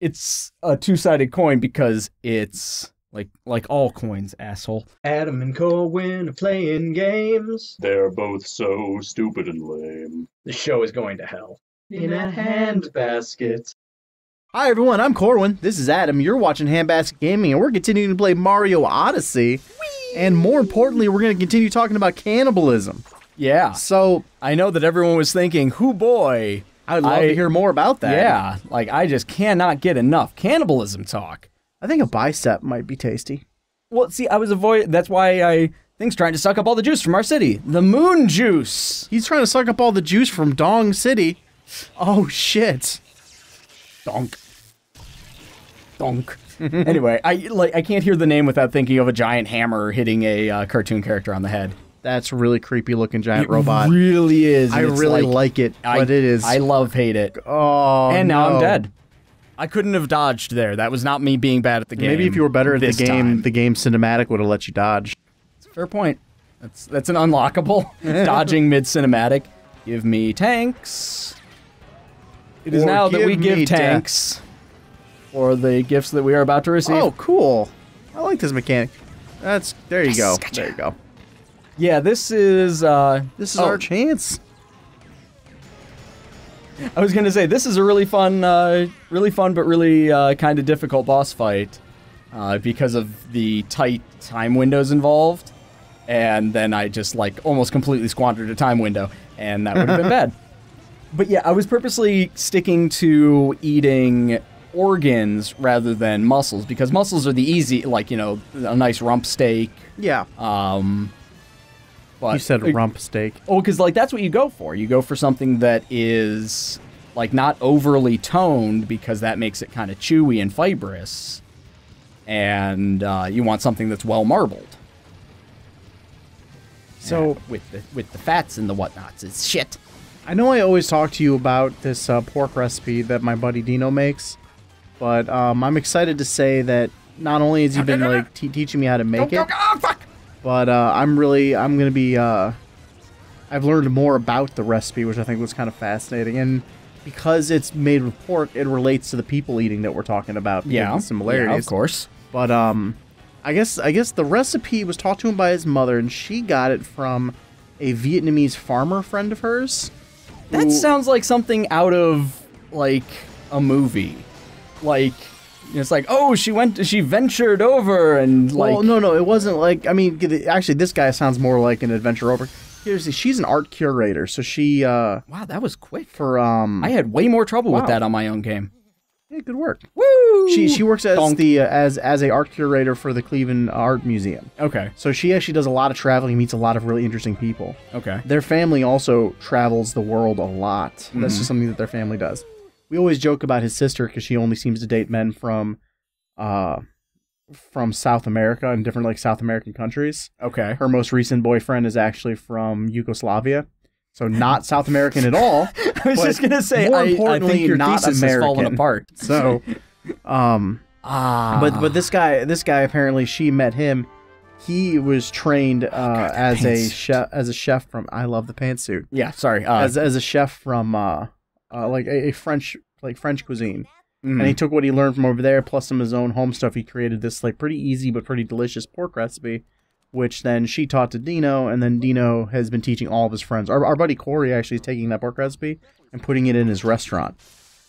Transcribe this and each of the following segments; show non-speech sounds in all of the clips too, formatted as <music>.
it's a two-sided coin because it's like like all coins, asshole. Adam and Corwin are playing games. They're both so stupid and lame. The show is going to hell. In a handbasket. Hi everyone, I'm Corwin. This is Adam. You're watching Handbasket Gaming, and we're continuing to play Mario Odyssey. And more importantly, we're going to continue talking about cannibalism. Yeah. So I know that everyone was thinking, "Who boy?" I'd love I- to hear more about that. Yeah, like I just cannot get enough cannibalism talk. I think a bicep might be tasty. Well, see, I was avoid. That's why I think's trying to suck up all the juice from our city, the moon juice. He's trying to suck up all the juice from Dong City. Oh shit. Donk. Donk. <laughs> anyway, I like I can't hear the name without thinking of a giant hammer hitting a uh, cartoon character on the head. That's really creepy looking giant It robot. really is. I really like, it, I, but it is. I love hate it. oh, and now no. I'm dead. I couldn't have dodged there. That was not me being bad at the game. Maybe if you were better at the game, time. the game cinematic would have let you dodge. Fair point. That's that's an unlockable. <laughs> Dodging mid cinematic. Give me tanks. It is Or now that we give me death. tanks for the gifts that we are about to receive. Oh, cool. I like this mechanic. That's there you go. There you go. Yeah, this is. uh This is Oh. our chance. I was gonna say this is a really fun, uh, really fun, but really uh, kind of difficult boss fight uh, because of the tight time windows involved, and then I just like almost completely squandered a time window, and that would have been <laughs> bad. But yeah, I was purposely sticking to eating organs rather than muscles because muscles are the easy, like you know, a nice rump steak. Yeah. Um, but You said rump steak. Oh, because like that's what you go for. You go for something that is like not overly toned because that makes it kind of chewy and fibrous, and uh, you want something that's well marbled. So Yeah, with the with the fats and the whatnots, it's shit. I know I always talk to you about this uh, pork recipe that my buddy Dino makes, but um, I'm excited to say that not only has he been like te- teaching me how to make it, Oh fuck! But uh, I'm really I'm gonna be uh, I've learned more about the recipe, which I think was kind of fascinating, and because it's made with pork, it relates to the people eating that we're talking about. Yeah, similarities. yeah, of course. But um, I guess I guess the recipe was taught to him by his mother, and she got it from a Vietnamese farmer friend of hers. That who- sounds like something out of like a movie, like. It's like, oh, she went, she ventured over and like, well, no, no, it wasn't like. I mean, actually, this guy sounds more like an adventure over. Here's she's an art curator, so she uh wow, that was quick. for um. I had way more trouble Wow. with that on my own game. yeah, good work. Woo! She she works as Donk. the uh, as as a art curator for the Cleveland Art Museum. Okay. So she actually does a lot of traveling, meets a lot of really interesting people. Okay. Their family also travels the world a lot. That's just something that their family does. We always joke about his sister because she only seems to date men from, uh, from South America and different like South American countries. Okay. Her most recent boyfriend is actually from Yugoslavia, so not South American at all. <laughs> I was just gonna say, more I, I importantly, think your not thesis has fallen apart. <laughs> So, um, Ah. but but this guy this guy apparently she met him. He was trained uh, God, as a chef as a chef from I love the pantsuit yeah, sorry. Uh, as as a chef from uh, uh like a, a French like French cuisine, mhm. and he took what he learned from over there plus some of his own home stuff. He created this like pretty easy but pretty delicious pork recipe, which then she taught to Dino, and then Dino has been teaching all of his friends. Our, our buddy Corey actually is taking that pork recipe and putting it in his restaurant.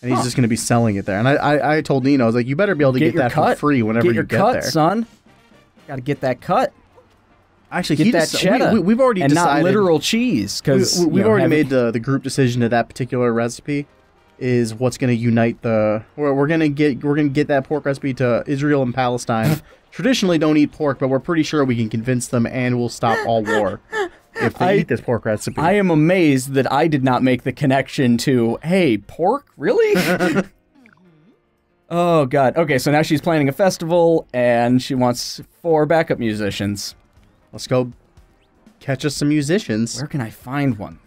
And he's Huh. just going to be selling it there. And I, I, I told Dino, I was like, you better be able to Get get, that cut. for free whenever get you your get cut, there. son. Got to get that cut. Actually, Get he that cheddar. We, we've already and decided. not literal cheese, because we, have already made the, the group decision that that particular recipe is what's going to unite the. We're, we're going to get we're going to get that pork recipe to Israel and Palestine. <laughs> Traditionally, don't eat pork, but we're pretty sure we can convince them, and we'll stop all war if they <laughs> I- eat this pork recipe. I am amazed that I did not make the connection to, hey, pork? Really? <laughs> oh, God. Okay, so now she's planning a festival and she wants four backup musicians. Let's go catch us some musicians. Where can I find one?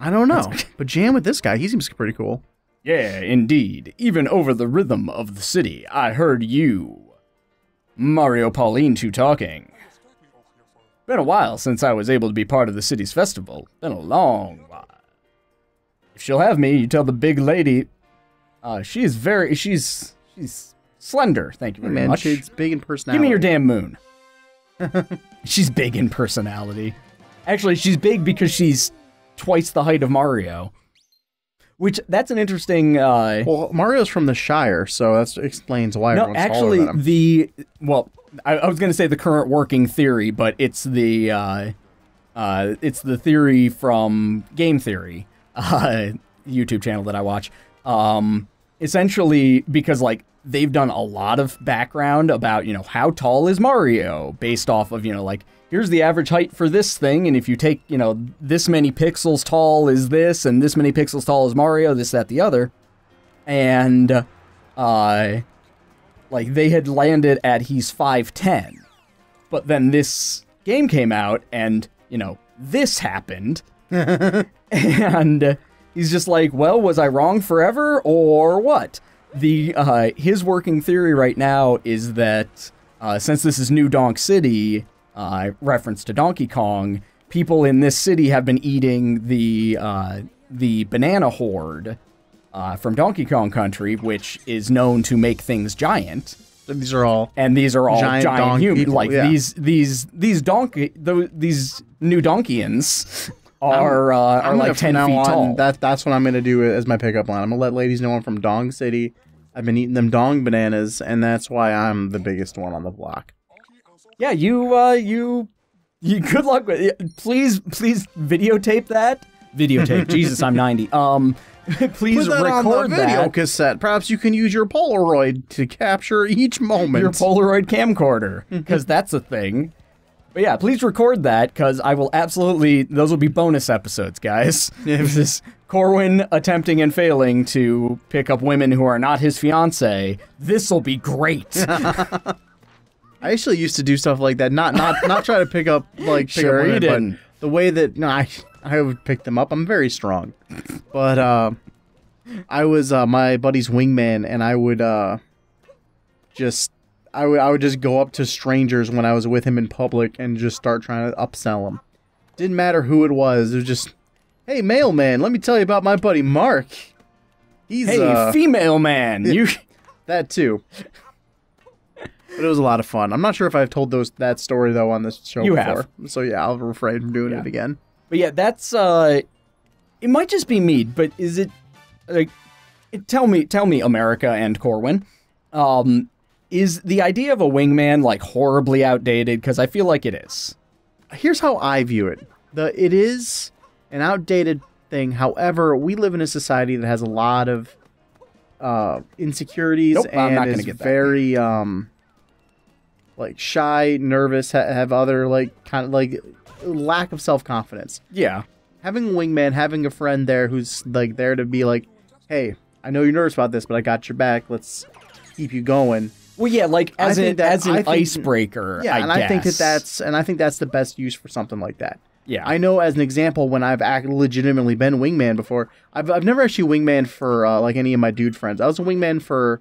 I don't know, <laughs> but jam with this guy. He seems pretty cool. Yeah, indeed. Even over the rhythm of the city, I heard you. Mario Pauline two talking. Been a while since I was able to be part of the city's festival. Been a long while. If she'll have me, you tell the big lady. Uh, she is very. She's she's slender. Thank you Hey, very man, much. she's big in personality. Give me your damn moon. <laughs> she's big in personality. Actually, she's big because she's twice the height of Mario. Which that's an interesting. Uh, Well, Mario's from the Shire, so that explains why no, actually, taller than him. the well, I, I was going to say the current working theory, but it's the uh, uh, it's the theory from Game Theory, <laughs> uh, YouTube channel that I watch. Um, essentially, because like they've done a lot of background about you know how tall is Mario based off of you know like here's the average height for this thing, and if you take you know this many pixels tall is this, and this many pixels tall is Mario, this that the other, and uh like they had landed at he's 5'10 but then this game came out and you know this happened. <laughs> And he's just like well was i wrong forever or what the uh his working theory right now is that uh since this is new donk city uh reference to donkey kong people in this city have been eating the uh the banana hoard uh, from Donkey Kong Country, which is known to make things giant, These are all. and these are all Giant giant, donk humans. people, Like yeah. these these these donkey tho- these new Donkeyians are uh, are I'm like ten feet on, tall. That that's what I'm gonna do as my pickup line. I'm gonna let ladies know I'm from Dong City. I've been eating them dong bananas, and that's why I'm the biggest one on the block. yeah, you uh you you <laughs> good luck with it. Please please videotape that. Videotape. <laughs> Jesus, I'm 90. Um <laughs> please Put that record on the video that. cassette. Perhaps you can use your Polaroid to capture each moment. your Polaroid camcorder because that's a thing. But yeah, please record that because I will absolutely. Those will be bonus episodes, guys. <laughs> This is Corwin attempting and failing to pick up women who are not his fiance. This will be great. <laughs> I actually used to do stuff like that. Not not not try to pick up like pick Sure up women, didn't. But the way that no, I I would pick them up. I'm very strong, but uh, I was uh, my buddy's wingman, and I would uh, just I would I would just go up to strangers when I was with him in public and just start trying to upsell them. Didn't matter who it was. It was just, hey mailman, let me tell you about my buddy Mark. He's hey, uh, female man, you. <laughs> <laughs> that too. But it was a lot of fun. I'm not sure if I've told those that story though on this show You before. have. So yeah, I'll refrain from doing Yeah. it again. But yeah, that's uh it might just be me, but is it like it- tell me tell me America and Corwin. Um is the idea of a wingman like horribly outdated cuz I feel like it is. Here's how I view it. The it is an outdated thing. However, we live in a society that has a lot of uh, insecurities Nope, and is very um like shy, nervous, ha- have other like kind of like lack of self confidence. Yeah. having a wingman, having a friend there who's like there to be like, hey, I know you're nervous about this, but I got your back. Let's keep you going. Well, yeah, like as an as an think- icebreaker. Yeah, I and I think that that's and I think that's the best use for something like that. yeah. I know as an example when I've act- legitimately been wingman before. I've I've never actually wingman for uh, like any of my dude friends. I was a wingman for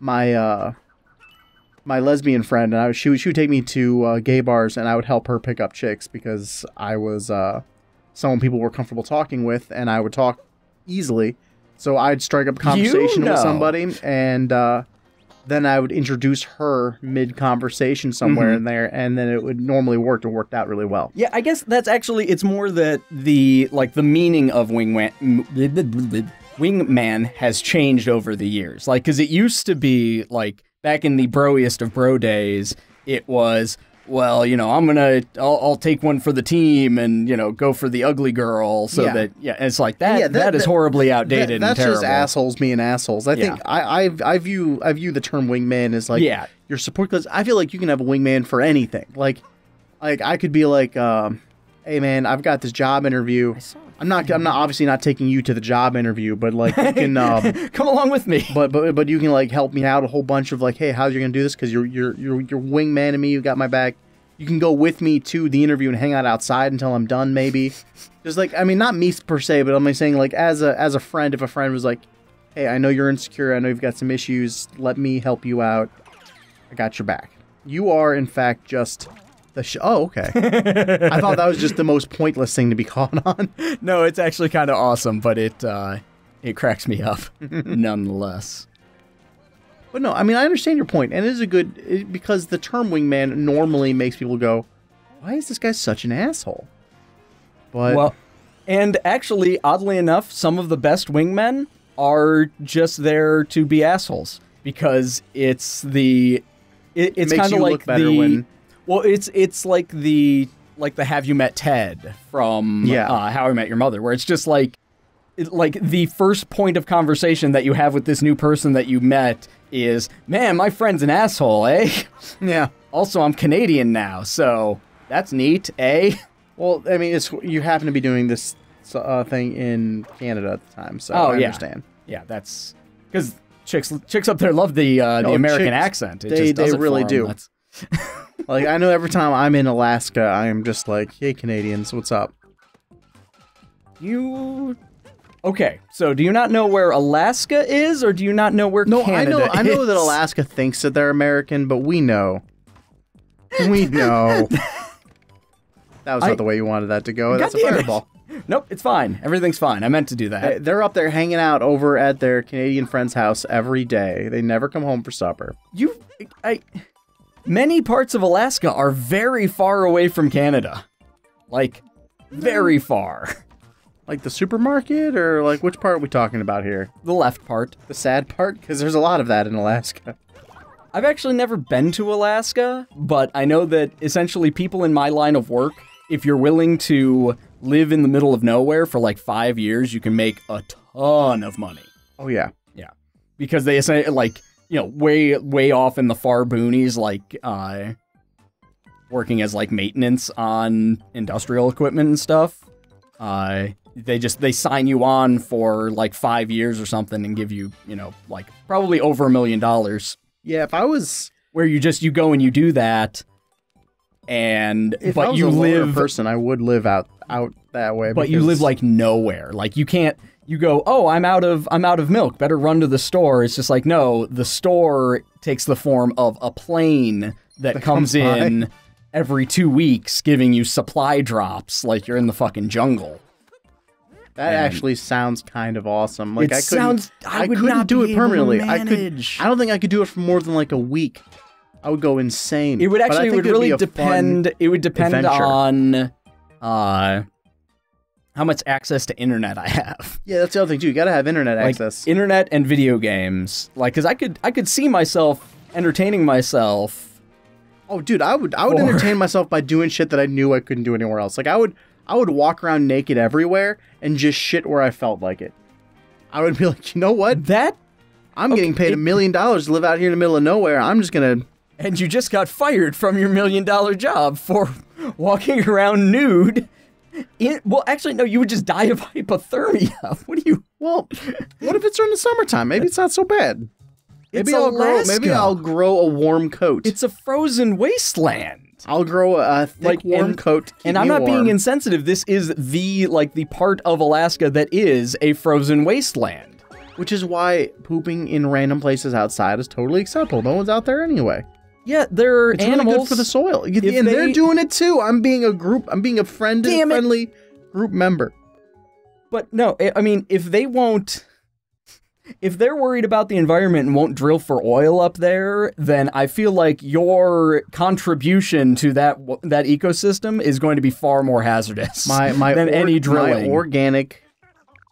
my uh my lesbian friend, and I she would she would take me to uh, gay bars, and I would help her pick up chicks because I was uh someone people were comfortable talking with, and I would talk easily. So I'd strike up a conversation know. with somebody, and uh, then I would introduce her mid conversation somewhere Mhm. in there, and then it would normally work and worked out really well. Yeah, I guess that's actually it's more that the like the meaning of wingman wingman has changed over the years. Like cuz it used to be like back in the broiest of bro days, it was well, you know, I'm going to I'll, I'll take one for the team and, you know, go for the ugly girl so Yeah. that yeah, it's like that Yeah, that, that- is horribly outdated That- and that's terrible. just assholes being assholes. I think Yeah. I, I I view I view the term wingman as like yeah. your support because I feel like you can have a wingman for anything. Like like I could be like, um, hey man, I've got this job interview. I'm not I'm not obviously not taking you to the job interview, but like you can <laughs> um, Come along with me. but but but you can like help me out a whole bunch of like, hey, how's you gonna do this? Because you're you're you're you're wingman to me. You got my back. You can go with me to the interview and hang out outside until I'm done, maybe. Just like I mean, not me per se, but I'm like saying like as a as a friend, if a friend was like, hey, I know you're insecure. I know you've got some issues. Let me help you out. I got your back. You are in fact just the sh- oh okay. I thought that was just the most pointless thing to be caught <laughs> on. no, it's actually kind of awesome, but it uh it cracks me up <laughs> nonetheless. But no, I mean I understand your point, and it is a good it, because the term wingman normally makes people go, "Why is this guy such an asshole?" But well, and actually, oddly enough, some of the best wingmen are just there to be assholes because it's the it, it's kind of like look better the when- well, it's it's like the like the Have You Met Ted from Yeah. uh, How I Met Your Mother, where it's just like it, like the first point of conversation that you have with this new person that you met is, man, my friend's an asshole, eh? <laughs> yeah. Also, I'm Canadian now, so that's neat, eh? Well, I mean, it's you happen to be doing this uh, thing in Canada at the time, so Oh, I yeah. understand. Yeah, that's because chicks chicks up there love the uh, the Oh, American chicks, accent. It they- they really do. <laughs> Like I know every time I'm in Alaska, I am just like, "Hey, Canadians, what's up?" You okay? So do you not know where Alaska is, or do you not know where No, Canada I know, I know that Alaska thinks that they're American, but we know, we <laughs> know. that was I- not the way you wanted that to go. That's a it. fireball. Nope, it's fine. Everything's fine. I meant to do that. They're up there hanging out over at their Canadian friend's house every day. They never come home for supper. You, I, many parts of Alaska are very far away from Canada, like very hmm. far. Like the supermarket, or like which part are we talking about here? The left part. The sad part, because there's a lot of that in Alaska. I've actually never been to Alaska, but I know that essentially people in my line of work, if you're willing to live in the middle of nowhere for like five years, you can make a ton of money. Oh yeah, Yeah. Because they say like, you know, way way off in the far boonies, like uh working as like maintenance on industrial equipment and stuff. Uh they just they sign you on for like five years or something and give you, you know, like probably over a million dollars. yeah. If I was, where you just you go and you do that and if I but was you live person, I would live out out that way. but you live like nowhere like you can't you go oh i'm out of i'm out of milk better run to the store it's just like no the store takes the form of a plane that That comes comes in every two weeks giving you supply drops like you're in the fucking jungle that and- actually sounds kind of awesome. Like it I couldn't, sounds i, would couldn't not do it permanently. I could. I don't think I could do it for more than like a week. I would go insane. It would actually it would really be a fun- depend. It would depend adventure. on uh how much access to internet I have. Yeah, that's the other thing too. You gotta have internet Like access. internet and video games. Like cuz I could I could see myself entertaining myself. oh, dude, I would. I would Or- entertain myself by doing shit that I knew I couldn't do anywhere else. Like I would. I would walk around naked everywhere and just shit where I felt like it. I would be like, you know what? That I'm getting paid a million dollars to live out here in the middle of nowhere. I'm just gonna. and you just got fired from your million dollar job for walking around nude. In, well, actually, no. You would just die of <laughs> hypothermia. What do you? Well, what if it's during the summertime? Maybe it's not so bad. Maybe It's I'll grow. Maybe I'll grow a warm coat. It's a frozen wasteland. I'll grow a thick Like, warm and- coat. and I'm not being insensitive. This is the like the part of Alaska that is a frozen wasteland. Which is why pooping in random places outside is totally acceptable. No one's out there anyway. Yeah, they're It's animals really good for the soil. If and they're doing it too. I'm being a group. I'm being a friend, Damn it. friendly group member. But no, I- mean, if they won't, if they're worried about the environment and won't drill for oil up there, then I feel like your contribution to that that ecosystem is going to be far more hazardous My my <laughs> than or- any my drilling. organic,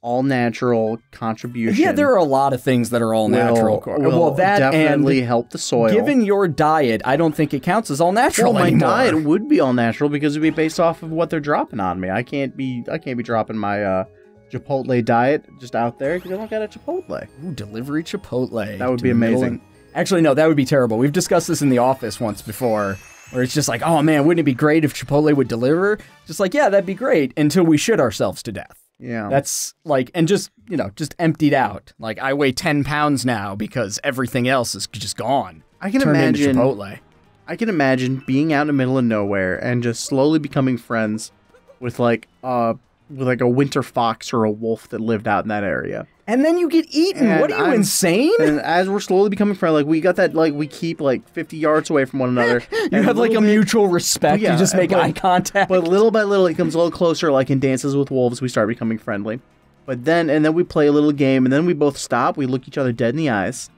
all natural contribution. yeah, there are a lot of things that are all will, natural. Will well, that definitely help the soil. given your diet, I don't think it counts as all natural well, my anymore. diet would be all natural because it'd be based off of what they're dropping on me. I can't be I can't be dropping my uh, Chipotle diet just out there because I don't got a Chipotle. Ooh, delivery Chipotle. That would be amazing. Actually, no, that would be terrible. We've discussed this in the office once before, where it's just like, oh man, wouldn't it be great if Chipotle would deliver? Just like, yeah, that'd be great until we shit ourselves to death. Yeah, That's like, and just, you know, just emptied out. Like, I weigh 10 pounds now because everything else is just gone. I can Turned imagine. Chipotle. I can imagine being out in the middle of nowhere and just slowly becoming friends with like uh with like a winter fox or a wolf that lived out in that area. And then you get eaten. And what are you, I'm- insane? And as we're slowly becoming friends, like we got that like we keep like 50 yards away from one another. <laughs> you have like a mutual respect. Yeah, you just make but- eye contact. But little by little, he comes a little closer, like in Dances with Wolves, we start becoming friendly. But then, and then we play a little game, and then we both stop. We look each other dead in the eyes,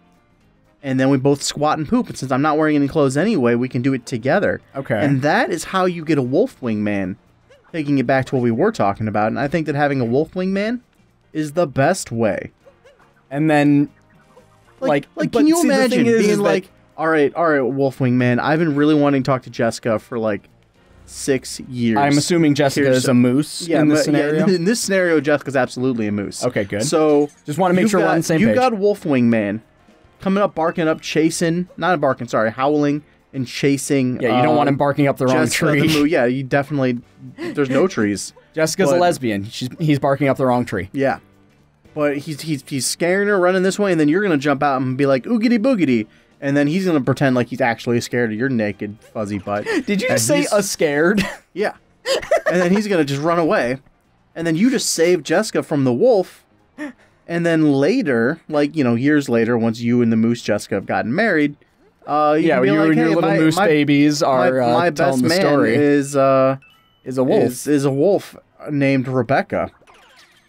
and then we both squat and poop. And since I'm not wearing any clothes anyway, we can do it together. Okay. And that is how you get a wolf wing man. Taking it back to what we were talking about, and I think that having a wolf wing man is the best way. And then, Like, like, like, can you see, imagine is, being is that- like, all right, all right, wolf wing man, I've been really wanting to talk to Jessica for like six years. I'm assuming Jessica Here's- is a moose yeah, in this but- yeah, scenario. <laughs> in this scenario, Jessica's absolutely a moose. Okay, good. So Just want to make you've sure we're got, on the same you page. got Wolfwing Man coming up, barking up, chasing, not barking, sorry, howling and chasing. yeah, you don't uh, want him barking up the wrong Jessica the tree. Moo- yeah, you definitely. There's no <laughs> trees. Jessica's a lesbian. She's, he's barking up the wrong tree. Yeah, but he's he's he's scaring her, running this way, and then you're gonna jump out and be like oogity boogity, and then he's gonna pretend like he's actually scared of your naked fuzzy butt. <laughs> Did you just say a scared? <laughs> Yeah, and then he's gonna just run away, and then you just save Jessica from the wolf. And then later, like you know, years later, once you and the moose Jessica have gotten married, uh, you yeah, you like, and your "Hey, little my, moose my, babies my, are uh, my telling best the man story. is uh is a wolf. is is a wolf named Rebecca,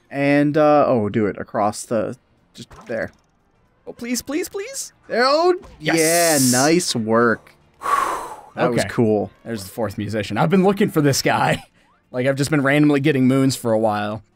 and uh, oh, do it across the just there. oh, please, please, please. There, oh, Yes. yeah, nice work. That was cool. There's the fourth musician. I've been looking for this guy. <laughs> like I've just been randomly getting moons for a while. <laughs>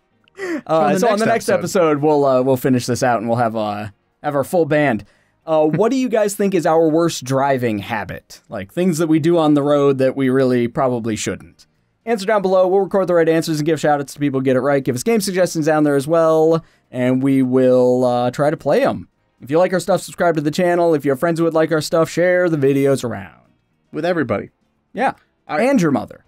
Uh, so on the next episode. episode, we'll uh, we'll finish this out and we'll have uh have our full band. Uh, <laughs> what do you guys think is our worst driving habit? Like things that we do on the road that we really probably shouldn't. Answer down below. We'll record the right answers and give shout outs to people who get it right. Give us game suggestions down there as well, and we will uh, try to play them. If you like our stuff, subscribe to the channel. If you have friends who would like our stuff, share the videos around. With everybody. Yeah, and your mother.